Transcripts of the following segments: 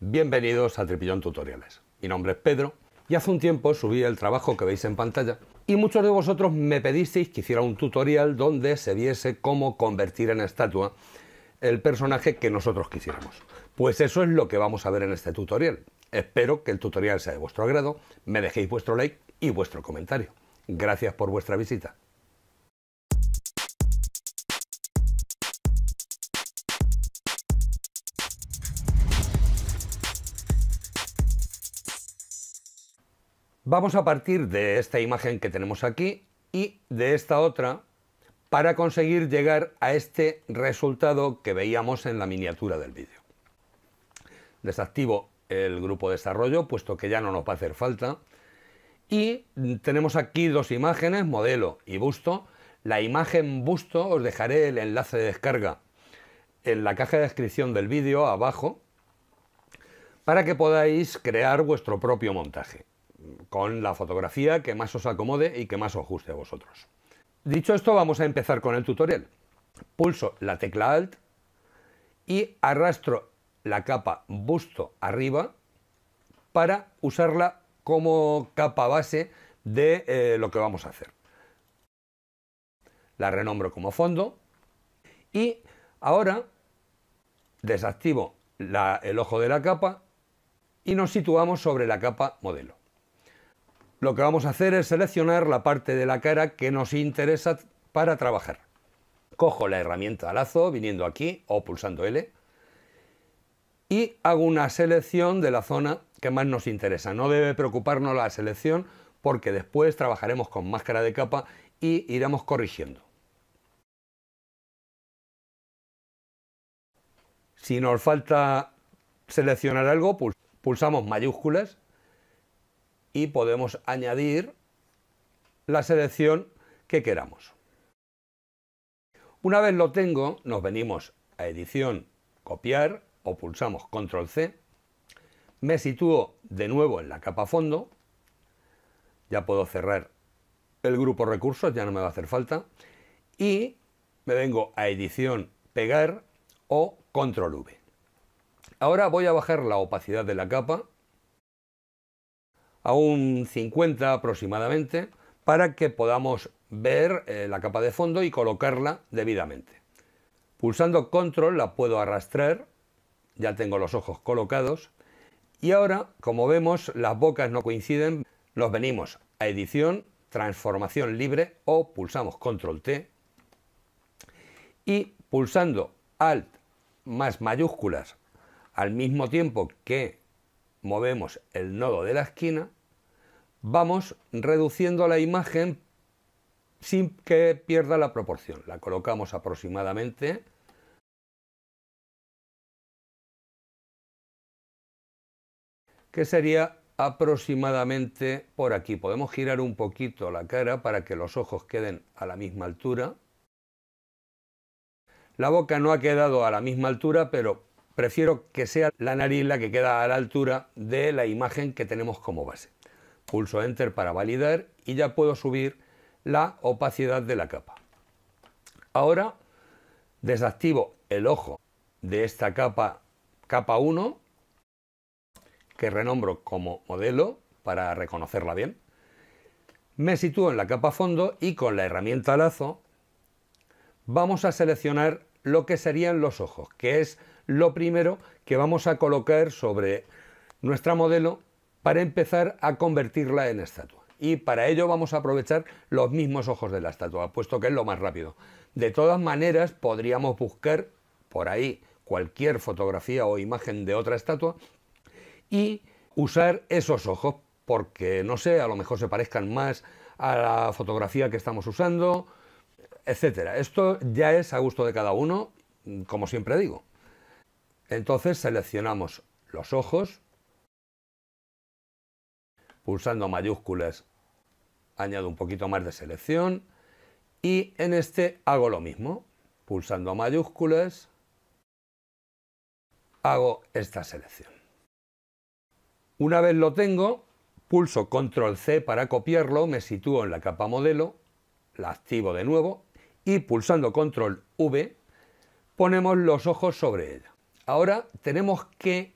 Bienvenidos a Tripillón Tutoriales. Mi nombre es Pedro y hace un tiempo subí el trabajo que veis en pantalla y muchos de vosotros me pedisteis que hiciera un tutorial donde se viese cómo convertir en estatua el personaje que nosotros quisiéramos. Pues eso es lo que vamos a ver en este tutorial. Espero que el tutorial sea de vuestro agrado, me dejéis vuestro like y vuestro comentario. Gracias por vuestra visita. Vamos a partir de esta imagen que tenemos aquí y de esta otra para conseguir llegar a este resultado que veíamos en la miniatura del vídeo. Desactivo el grupo de desarrollo, puesto que ya no nos va a hacer falta. Y tenemos aquí dos imágenes, modelo y busto. La imagen busto os dejaré el enlace de descarga en la caja de descripción del vídeo abajo para que podáis crear vuestro propio montaje con la fotografía que más os acomode y que más os guste a vosotros. Dicho esto, vamos a empezar con el tutorial. Pulso la tecla Alt y arrastro la capa busto arriba para usarla como capa base de eh, lo que vamos a hacer. La renombro como fondo y ahora desactivo el ojo de la capa y nos situamos sobre la capa modelo lo que vamos a hacer es seleccionar la parte de la cara que nos interesa para trabajar. Cojo la herramienta lazo viniendo aquí o pulsando L y hago una selección de la zona que más nos interesa. No debe preocuparnos la selección porque después trabajaremos con máscara de capa y iremos corrigiendo. Si nos falta seleccionar algo, pulsamos mayúsculas y podemos añadir la selección que queramos. Una vez lo tengo, nos venimos a edición, copiar o pulsamos control C, me sitúo de nuevo en la capa fondo, ya puedo cerrar el grupo recursos, ya no me va a hacer falta, y me vengo a edición, pegar o control V. Ahora voy a bajar la opacidad de la capa a un 50 aproximadamente para que podamos ver eh, la capa de fondo y colocarla debidamente. Pulsando control la puedo arrastrar, ya tengo los ojos colocados y ahora como vemos las bocas no coinciden, nos venimos a edición, transformación libre o pulsamos control T y pulsando alt más mayúsculas al mismo tiempo que movemos el nodo de la esquina, vamos reduciendo la imagen sin que pierda la proporción. La colocamos aproximadamente que sería aproximadamente por aquí. Podemos girar un poquito la cara para que los ojos queden a la misma altura. La boca no ha quedado a la misma altura, pero prefiero que sea la nariz la que queda a la altura de la imagen que tenemos como base. Pulso Enter para validar y ya puedo subir la opacidad de la capa. Ahora desactivo el ojo de esta capa, capa 1, que renombro como modelo para reconocerla bien. Me sitúo en la capa fondo y con la herramienta lazo vamos a seleccionar lo que serían los ojos, que es lo primero que vamos a colocar sobre nuestra modelo para empezar a convertirla en estatua. Y para ello vamos a aprovechar los mismos ojos de la estatua, puesto que es lo más rápido. De todas maneras, podríamos buscar por ahí cualquier fotografía o imagen de otra estatua y usar esos ojos, porque no sé, a lo mejor se parezcan más a la fotografía que estamos usando, etcétera. Esto ya es a gusto de cada uno, como siempre digo. Entonces seleccionamos los ojos pulsando mayúsculas añado un poquito más de selección y en este hago lo mismo, pulsando mayúsculas hago esta selección. Una vez lo tengo, pulso control C para copiarlo, me sitúo en la capa modelo, la activo de nuevo y pulsando control V ponemos los ojos sobre ella. Ahora tenemos que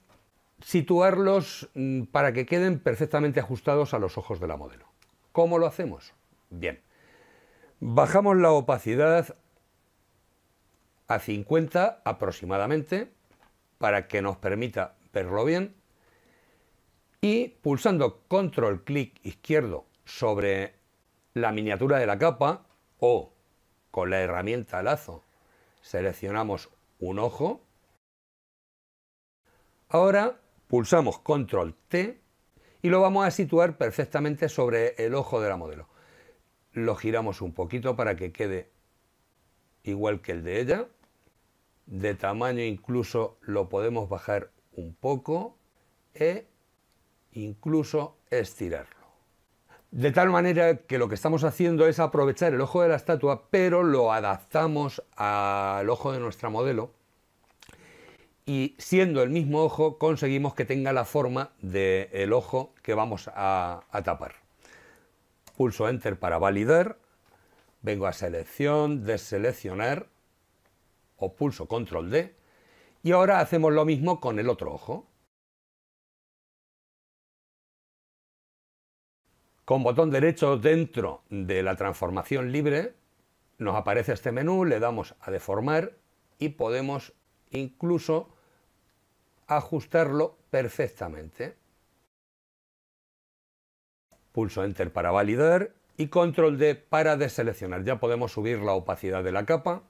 situarlos mm, para que queden perfectamente ajustados a los ojos de la modelo. ¿Cómo lo hacemos? Bien, bajamos la opacidad a 50 aproximadamente para que nos permita verlo bien y pulsando control clic izquierdo sobre la miniatura de la capa o con la herramienta lazo seleccionamos un ojo. Ahora pulsamos control T y lo vamos a situar perfectamente sobre el ojo de la modelo. Lo giramos un poquito para que quede igual que el de ella. De tamaño incluso lo podemos bajar un poco e incluso estirarlo. De tal manera que lo que estamos haciendo es aprovechar el ojo de la estatua, pero lo adaptamos al ojo de nuestra modelo y siendo el mismo ojo conseguimos que tenga la forma del ojo que vamos a, a tapar. Pulso Enter para validar, vengo a selección, deseleccionar o pulso Control D y ahora hacemos lo mismo con el otro ojo. Con botón derecho dentro de la transformación libre nos aparece este menú, le damos a deformar y podemos incluso ajustarlo perfectamente. Pulso Enter para validar y Control D para deseleccionar. Ya podemos subir la opacidad de la capa.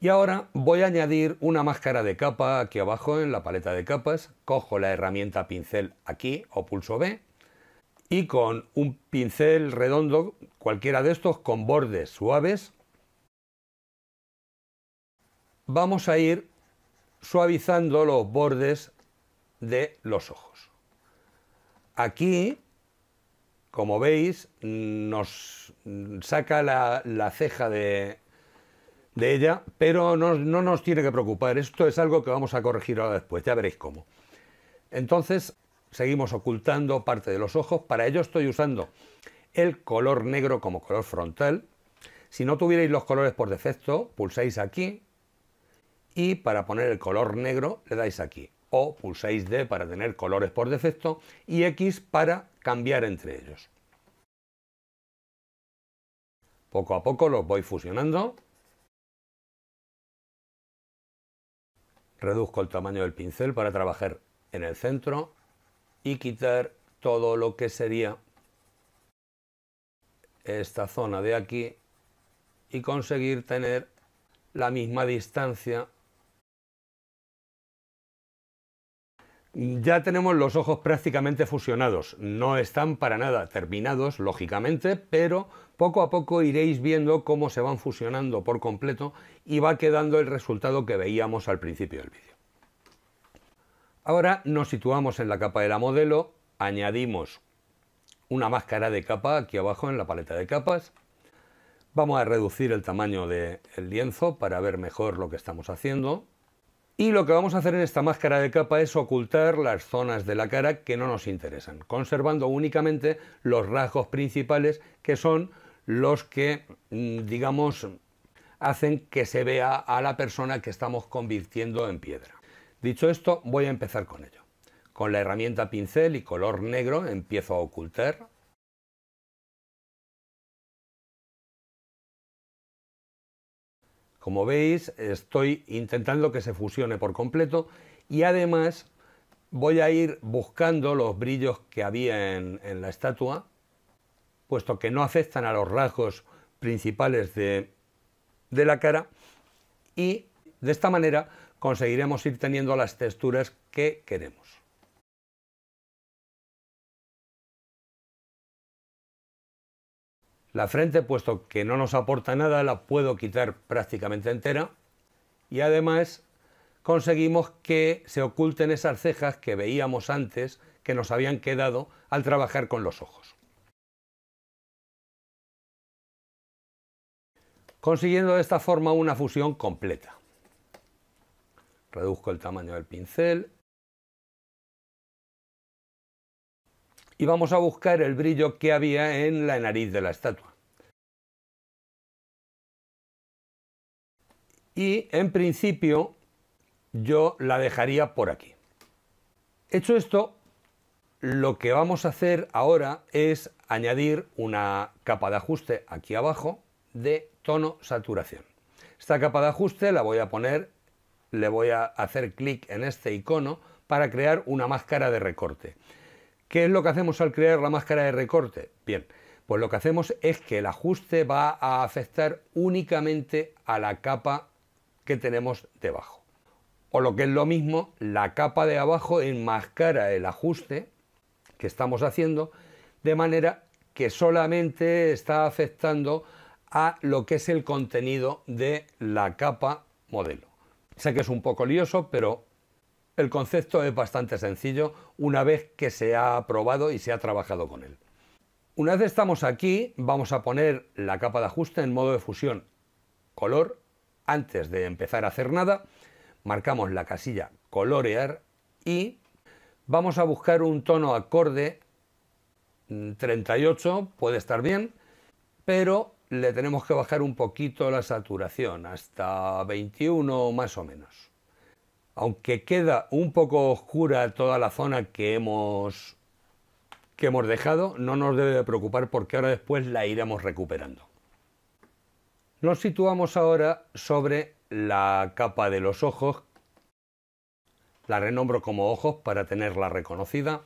Y ahora voy a añadir una máscara de capa aquí abajo en la paleta de capas. Cojo la herramienta pincel aquí o pulso B y con un pincel redondo, cualquiera de estos con bordes suaves, vamos a ir suavizando los bordes de los ojos. Aquí, como veis, nos saca la, ceja de, ella, pero no, no nos tiene que preocupar. Esto es algo que vamos a corregir ahora después, ya veréis cómo. Entonces, seguimos ocultando parte de los ojos. Para ello estoy usando el color negro como color frontal. Si no tuvierais los colores por defecto, pulsáis aquí y para poner el color negro le dais aquí. O pulsáis D para tener colores por defecto y X para cambiar entre ellos. Poco a poco los voy fusionando. Reduzco el tamaño del pincel para trabajar en el centro y quitar todo lo que sería esta zona de aquí y conseguir tener la misma distancia. Ya tenemos los ojos prácticamente fusionados, no están para nada terminados, lógicamente, pero poco a poco iréis viendo cómo se van fusionando por completo y va quedando el resultado que veíamos al principio del vídeo. Ahora nos situamos en la capa de la modelo, añadimos una máscara de capa aquí abajo en la paleta de capas. Vamos a reducir el tamaño del lienzo para ver mejor lo que estamos haciendo. Y lo que vamos a hacer en esta máscara de capa es ocultar las zonas de la cara que no nos interesan, conservando únicamente los rasgos principales que son los que, mm, digamos, hacen que se vea a la persona que estamos convirtiendo en piedra. Dicho esto, voy a empezar con ello. Con la herramienta pincel y color negro empiezo a ocultar. Como veis, estoy intentando que se fusione por completo y además voy a ir buscando los brillos que había en, la estatua, puesto que no afectan a los rasgos principales de, la cara y de esta manera conseguiremos ir teniendo las texturas que queremos. La frente, puesto que no nos aporta nada, la puedo quitar prácticamente entera y además conseguimos que se oculten esas cejas que veíamos antes que nos habían quedado al trabajar con los ojos. Consiguiendo de esta forma una fusión completa. Reduzco el tamaño del pincel. Y vamos a buscar el brillo que había en la nariz de la estatua. Y en principio yo la dejaría por aquí. Hecho esto, lo que vamos a hacer ahora es añadir una capa de ajuste aquí abajo de tono saturación. Esta capa de ajuste la voy a poner, le voy a hacer clic en este icono para crear una máscara de recorte. ¿Qué es lo que hacemos al crear la máscara de recorte? Bien, pues lo que hacemos es que el ajuste va a afectar únicamente a la capa que tenemos debajo. O lo que es lo mismo, la capa de abajo enmascara el ajuste que estamos haciendo, de manera que solamente está afectando a lo que es el contenido de la capa modelo. Sé que es un poco lioso, pero el concepto es bastante sencillo una vez que se ha probado y se ha trabajado con él. Una vez estamos aquí, vamos a poner la capa de ajuste en modo de fusión color. Antes de empezar a hacer nada, marcamos la casilla colorear y Vamos a buscar un tono acorde 38, mm, puede estar bien, pero le tenemos que bajar un poquito la saturación, hasta 21 más o menos. Aunque queda un poco oscura toda la zona que hemos, que hemos dejado, no nos debe preocupar porque ahora después la iremos recuperando. Nos situamos ahora sobre la capa de los ojos la renombro como ojos para tenerla reconocida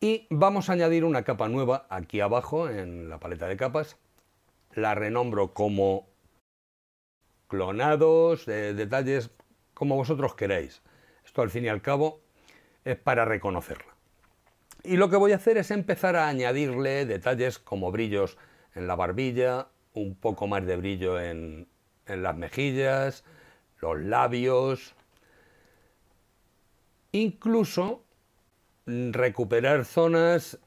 y vamos a añadir una capa nueva aquí abajo en la paleta de capas. La renombro como clonados, detalles como vosotros queráis. Esto al fin y al cabo es para reconocerla. Y lo que voy a hacer es empezar a añadirle detalles como brillos en la barbilla, un poco más de brillo en, en las mejillas, los labios, Incluso mm, recuperar zonas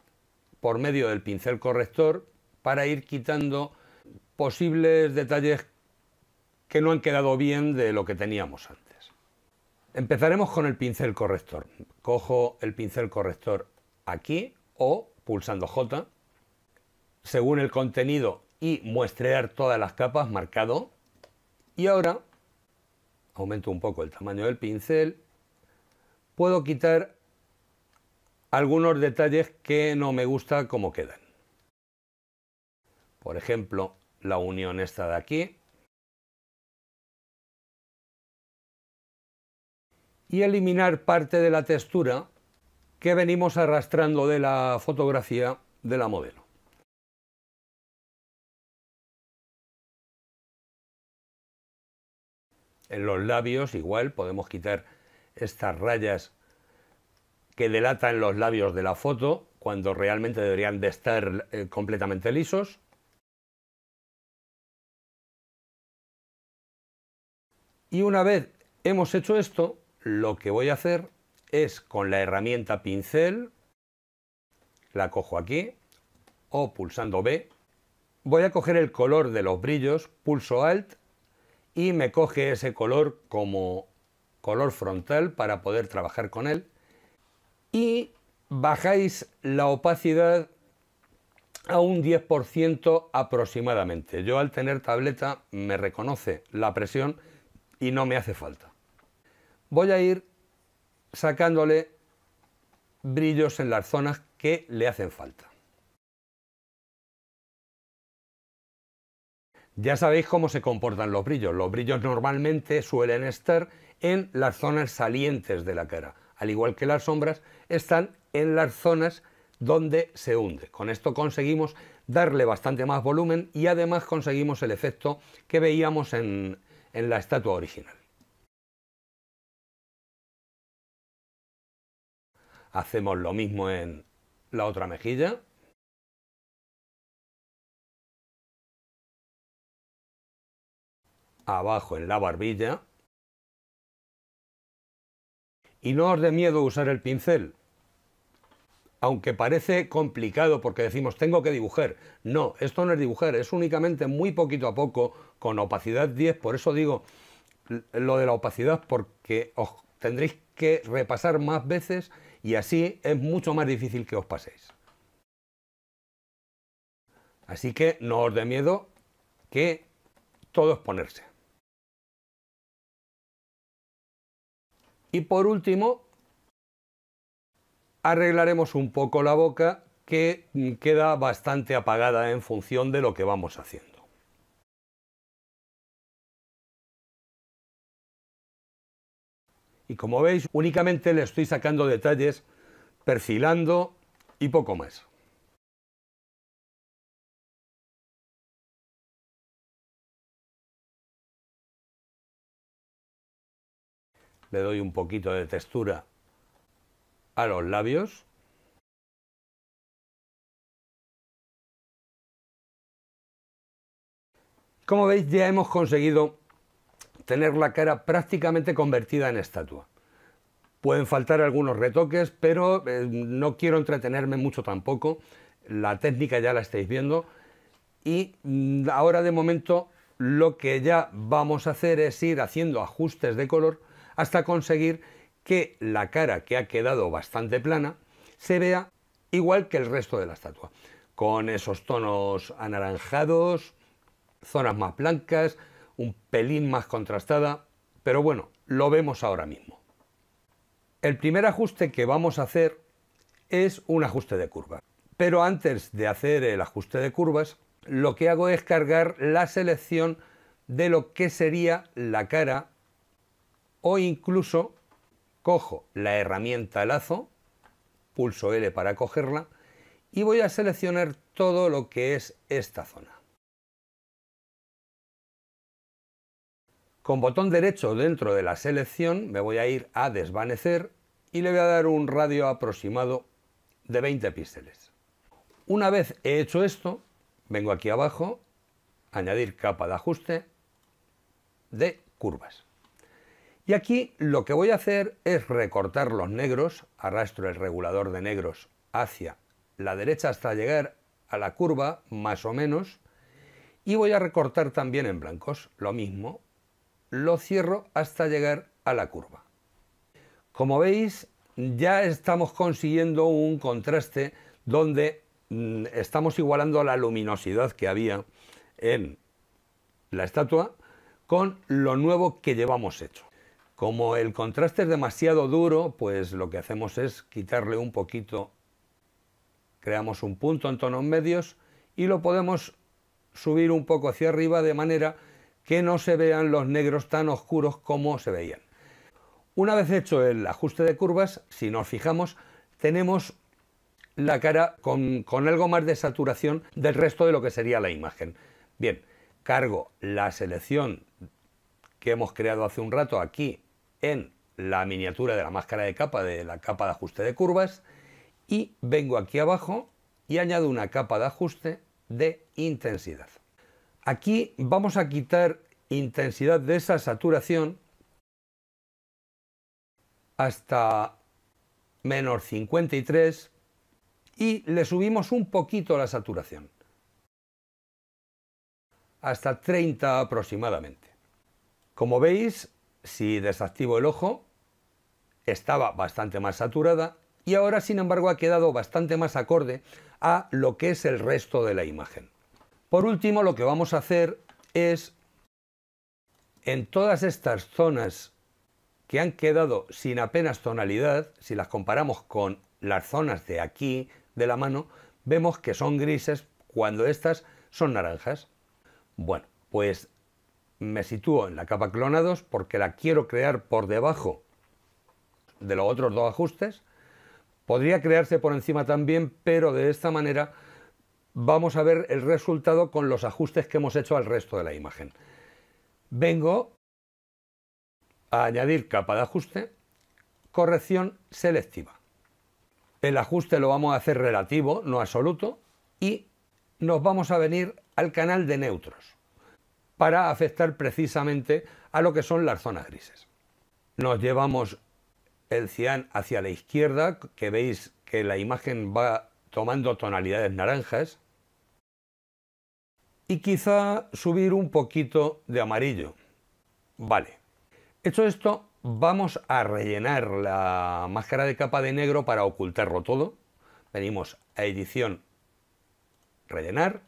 por medio del pincel corrector para ir quitando posibles detalles que no han quedado bien de lo que teníamos antes. Empezaremos con el pincel corrector. Cojo el pincel corrector aquí o pulsando J, según el contenido y muestrear todas las capas marcado. Y ahora aumento un poco el tamaño del pincel puedo quitar algunos detalles que no me gusta como quedan. Por ejemplo, la unión esta de aquí. Y eliminar parte de la textura que venimos arrastrando de la fotografía de la modelo. En los labios igual podemos quitar estas rayas que delatan los labios de la foto cuando realmente deberían de estar eh, completamente lisos. Y una vez hemos hecho esto, lo que voy a hacer es con la herramienta pincel, la cojo aquí, o pulsando B, voy a coger el color de los brillos, pulso Alt, y me coge ese color como color frontal para poder trabajar con él y bajáis la opacidad a un 10% aproximadamente. Yo al tener tableta me reconoce la presión y no me hace falta. Voy a ir sacándole brillos en las zonas que le hacen falta. Ya sabéis cómo se comportan los brillos. Los brillos normalmente suelen estar en las zonas salientes de la cara. Al igual que las sombras, están en las zonas donde se hunde. Con esto conseguimos darle bastante más volumen y además conseguimos el efecto que veíamos en, la estatua original. Hacemos lo mismo en la otra mejilla. Abajo en la barbilla. Y no os dé miedo usar el pincel. Aunque parece complicado porque decimos tengo que dibujar. No, esto no es dibujar, es únicamente muy poquito a poco con opacidad 10. Por eso digo lo de la opacidad porque os tendréis que repasar más veces y así es mucho más difícil que os paséis. Así que no os dé miedo que todo es ponerse. Y por último, arreglaremos un poco la boca que queda bastante apagada en función de lo que vamos haciendo. Y como veis, únicamente le estoy sacando detalles, perfilando y poco más. Le doy un poquito de textura a los labios. Como veis ya hemos conseguido tener la cara prácticamente convertida en estatua. Pueden faltar algunos retoques, pero eh, no quiero entretenerme mucho tampoco. La técnica ya la estáis viendo. Y mm, ahora de momento lo que ya vamos a hacer es ir haciendo ajustes de color hasta conseguir que la cara, que ha quedado bastante plana, se vea igual que el resto de la estatua. Con esos tonos anaranjados, zonas más blancas, un pelín más contrastada, pero bueno, lo vemos ahora mismo. El primer ajuste que vamos a hacer es un ajuste de curva. Pero antes de hacer el ajuste de curvas, lo que hago es cargar la selección de lo que sería la cara o incluso cojo la herramienta lazo, pulso L para cogerla y voy a seleccionar todo lo que es esta zona. Con botón derecho dentro de la selección me voy a ir a desvanecer y le voy a dar un radio aproximado de 20 píxeles. Una vez he hecho esto, vengo aquí abajo, añadir capa de ajuste de curvas. Y aquí lo que voy a hacer es recortar los negros, arrastro el regulador de negros hacia la derecha hasta llegar a la curva, más o menos, y voy a recortar también en blancos, lo mismo, lo cierro hasta llegar a la curva. Como veis, ya estamos consiguiendo un contraste donde mm, estamos igualando la luminosidad que había en la estatua con lo nuevo que llevamos hecho. Como el contraste es demasiado duro, pues lo que hacemos es quitarle un poquito, creamos un punto en tonos medios y lo podemos subir un poco hacia arriba de manera que no se vean los negros tan oscuros como se veían. Una vez hecho el ajuste de curvas, si nos fijamos, tenemos la cara con, algo más de saturación del resto de lo que sería la imagen. Bien, cargo la selección que hemos creado hace un rato aquí en la miniatura de la máscara de capa de la capa de ajuste de curvas y vengo aquí abajo y añado una capa de ajuste de intensidad. Aquí vamos a quitar intensidad de esa saturación hasta menos 53 y le subimos un poquito la saturación hasta 30 aproximadamente. Como veis, si desactivo el ojo, estaba bastante más saturada y ahora sin embargo ha quedado bastante más acorde a lo que es el resto de la imagen. Por último, lo que vamos a hacer es, en todas estas zonas que han quedado sin apenas tonalidad, si las comparamos con las zonas de aquí de la mano, vemos que son grises cuando estas son naranjas. Bueno, pues me sitúo en la capa clonados porque la quiero crear por debajo de los otros dos ajustes. Podría crearse por encima también, pero de esta manera vamos a ver el resultado con los ajustes que hemos hecho al resto de la imagen. Vengo a añadir capa de ajuste, corrección selectiva. El ajuste lo vamos a hacer relativo, no absoluto, y nos vamos a venir al canal de neutros para afectar precisamente a lo que son las zonas grises. Nos llevamos el cian hacia la izquierda, que veis que la imagen va tomando tonalidades naranjas, y quizá subir un poquito de amarillo. Vale. Hecho esto, vamos a rellenar la máscara de capa de negro para ocultarlo todo. Venimos a edición, rellenar.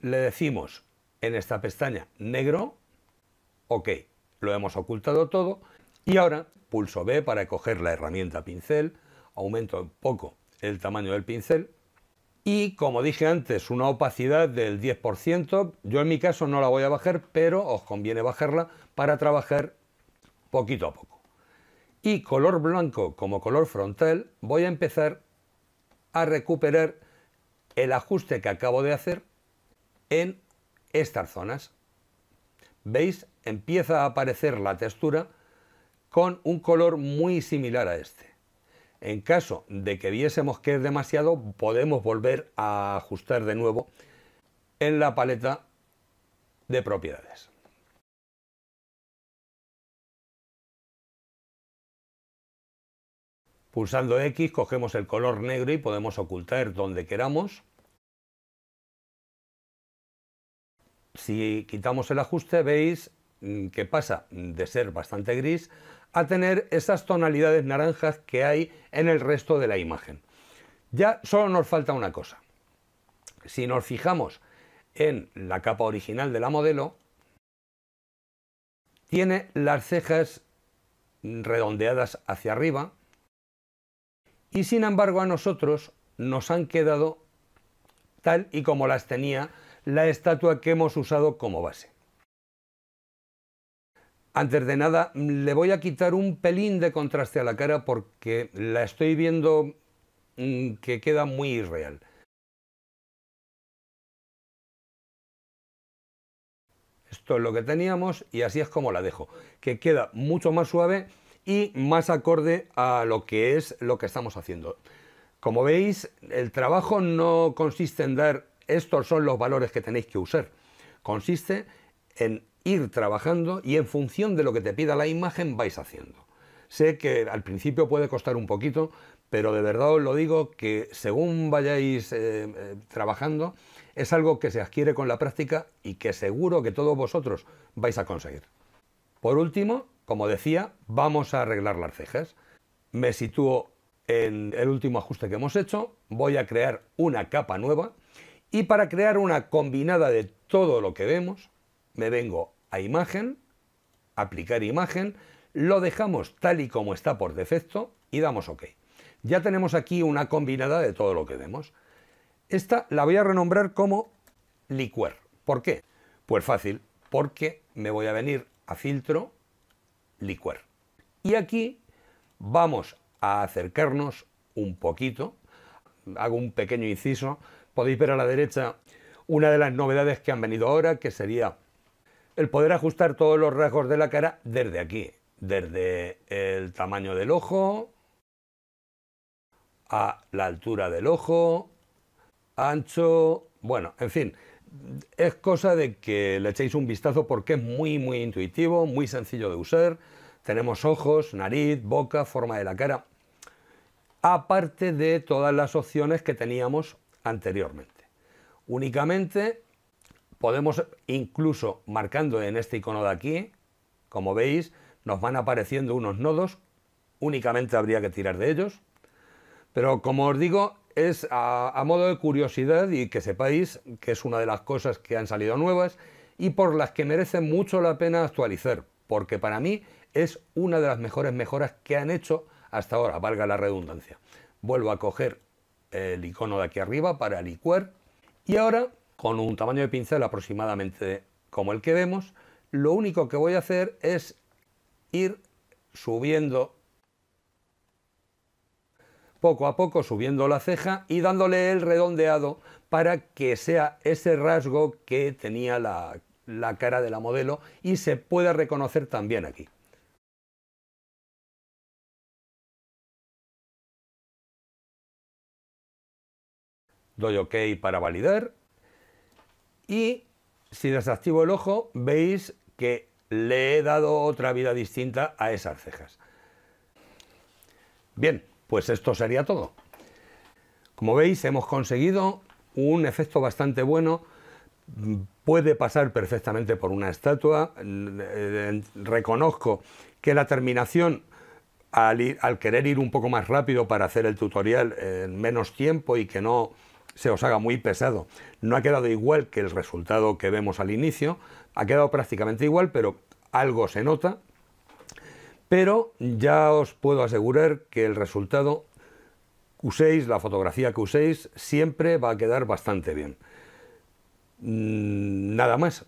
Le decimos en esta pestaña negro. Ok, lo hemos ocultado todo. Y ahora pulso B para coger la herramienta pincel, aumento un poco el tamaño del pincel y como dije antes, una opacidad del 10%. Yo en mi caso no la voy a bajar, pero os conviene bajarla para trabajar poquito a poco. Y color blanco como color frontal voy a empezar a recuperar el ajuste que acabo de hacer en estas zonas. ¿Veis? Empieza a aparecer la textura con un color muy similar a este. En caso de que viésemos que es demasiado, podemos volver a ajustar de nuevo en la paleta de propiedades. Pulsando X cogemos el color negro y podemos ocultar donde queramos. Si quitamos el ajuste veis mm, que pasa de ser bastante gris a tener esas tonalidades naranjas que hay en el resto de la imagen. Ya solo nos falta una cosa. Si nos fijamos en la capa original de la modelo, tiene las cejas redondeadas hacia arriba y sin embargo a nosotros nos han quedado tal y como las tenía la estatua que hemos usado como base. Antes de nada, le voy a quitar un pelín de contraste a la cara porque la estoy viendo mm, que queda muy irreal. Esto es lo que teníamos y así es como la dejo, que queda mucho más suave y más acorde a lo que es lo que estamos haciendo. Como veis, el trabajo no consiste en dar estos son los valores que tenéis que usar. Consiste en ir trabajando y en función de lo que te pida la imagen vais haciendo. Sé que al principio puede costar un poquito, pero de verdad os lo digo que según vayáis eh, eh, trabajando, es algo que se adquiere con la práctica y que seguro que todos vosotros vais a conseguir. Por último, como decía, vamos a arreglar las cejas. Me sitúo en el último ajuste que hemos hecho, voy a crear una capa nueva y para crear una combinada de todo lo que vemos, me vengo a imagen, aplicar imagen, lo dejamos tal y como está por defecto y damos OK. Ya tenemos aquí una combinada de todo lo que vemos. Esta la voy a renombrar como liquer. ¿Por qué? Pues fácil, porque me voy a venir a filtro, liquer. Y aquí vamos a acercarnos un poquito. Hago un pequeño inciso. Podéis ver a la derecha una de las novedades que han venido ahora, que sería el poder ajustar todos los rasgos de la cara desde aquí, desde el tamaño del ojo, a la altura del ojo, ancho, bueno, en fin, es cosa de que le echéis un vistazo porque es muy, muy intuitivo, muy sencillo de usar. Tenemos ojos, nariz, boca, forma de la cara, aparte de todas las opciones que teníamos anteriormente. Únicamente podemos incluso marcando en este icono de aquí, como veis, nos van apareciendo unos nodos, únicamente habría que tirar de ellos, pero como os digo, es a, modo de curiosidad y que sepáis que es una de las cosas que han salido nuevas y por las que merece mucho la pena actualizar, porque para mí es una de las mejores mejoras que han hecho hasta ahora, valga la redundancia. Vuelvo a coger el icono de aquí arriba para licuar y ahora con un tamaño de pincel aproximadamente como el que vemos, lo único que voy a hacer es ir subiendo poco a poco subiendo la ceja y dándole el redondeado para que sea ese rasgo que tenía la, cara de la modelo y se pueda reconocer también aquí. Doy OK para validar y si desactivo el ojo, veis que le he dado otra vida distinta a esas cejas. Bien, pues esto sería todo. Como veis, hemos conseguido un efecto bastante bueno. Puede pasar perfectamente por una estatua. Reconozco que la terminación, al, al querer ir un poco más rápido para hacer el tutorial en menos tiempo y que no se os haga muy pesado. No ha quedado igual que el resultado que vemos al inicio, ha quedado prácticamente igual, pero algo se nota. Pero ya os puedo asegurar que el resultado uséis, la fotografía que uséis, siempre va a quedar bastante bien. Mm, nada más.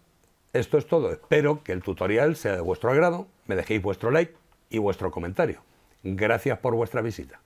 Esto es todo. Espero que el tutorial sea de vuestro agrado, me dejéis vuestro like y vuestro comentario. Gracias por vuestra visita.